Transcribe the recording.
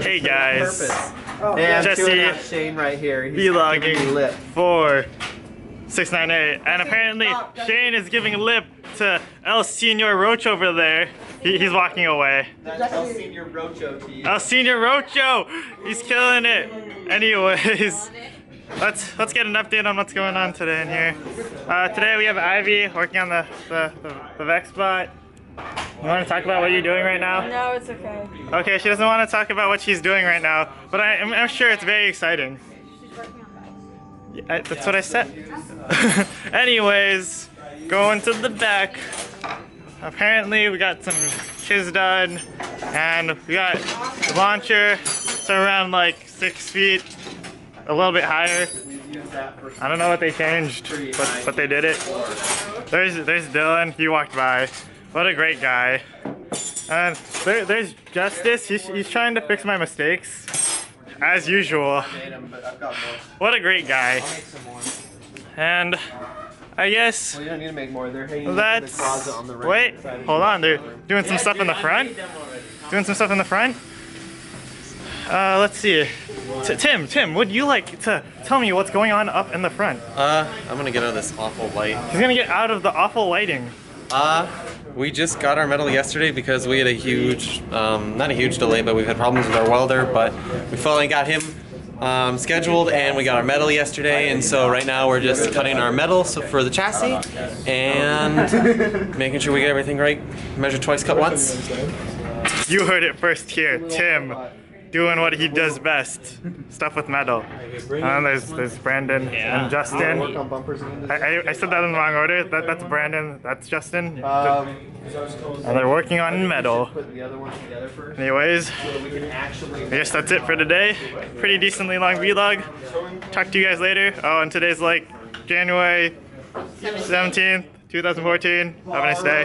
Hey guys, Purpose. And Jesse. two and a half Shane right here. He's giving me vlogging lip. for 698, and apparently Shane is giving lip to El Senor Roach over there. He, he's walking away. That's El Senior Rocho to you. El Senor Rocho, he's killing it. Anyways, let's let's get an update on what's going on today in here. Uh, today we have Ivy working on the the, the, the Vex bot. You want to talk about what you're doing right now? No, it's okay. Okay, she doesn't want to talk about what she's doing right now, but I, I'm, I'm sure it's very exciting. She's working on. I, that's what I said. Anyways, going to the back. Apparently, we got some shiz done, and we got the launcher. It's around like six feet, a little bit higher. I don't know what they changed, but, but they did it. There's there's Dylan. He walked by. What a great guy. And there, there's Justice. He's, he's trying to fix my mistakes, as usual. Made 'em, but I've got more. What a great guy. I'll make some more. And I guess Well, you don't need to make more. They're hanging in the that's. closet on the right Wait, side hold on. They're bathroom. doing some stuff in the front. Doing some stuff in the front. Uh, let's see. T- Tim, Tim, would you like to tell me what's going on up in the front? Uh, I'm gonna get out of this awful light. He's gonna get out of the awful lighting. Uh, we just got our metal yesterday because we had a huge, um, not a huge delay, but we've had problems with our welder, but we finally got him um, scheduled and we got our metal yesterday, and so right now we're just cutting our metal so for the chassis and making sure we get everything right. Measure twice, cut once. You heard it first here. Tim doing what he does best. Stuff with metal. And then there's, there's Brandon and Justin. on bumpers again. I, I, I said that in the wrong order. That, that's Brandon. That's Justin. Um, and they're working on metal. put the other ones together first. Anyways, So we can actually. I guess that's it for today. Pretty decently long vlog. Talk to you guys later. Oh, and today's like January 17th, 2014. Have a nice day.